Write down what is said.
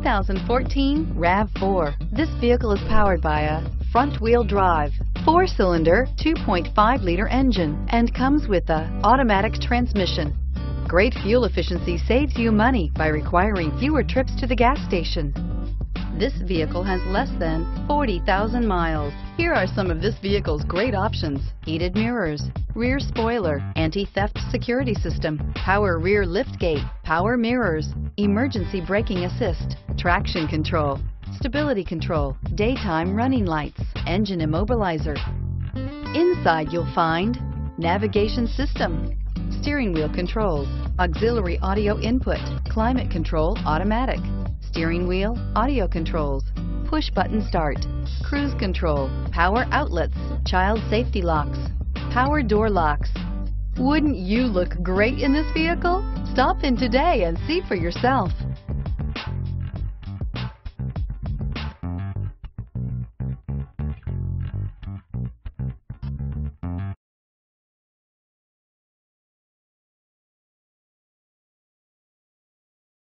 2014 RAV4. This vehicle is powered by a front-wheel drive, four-cylinder, 2.5-liter engine, and comes with a automatic transmission. Great fuel efficiency saves you money by requiring fewer trips to the gas station. This vehicle has less than 40,000 miles. Here are some of this vehicle's great options. Heated mirrors, rear spoiler, anti-theft security system, power rear liftgate, power mirrors, emergency braking assist, traction control, stability control, daytime running lights, engine immobilizer. Inside you'll find navigation system, steering wheel controls, auxiliary audio input, climate control automatic, steering wheel, audio controls, push button start, cruise control, power outlets, child safety locks, power door locks. Wouldn't you look great in this vehicle? Stop in today and see for yourself.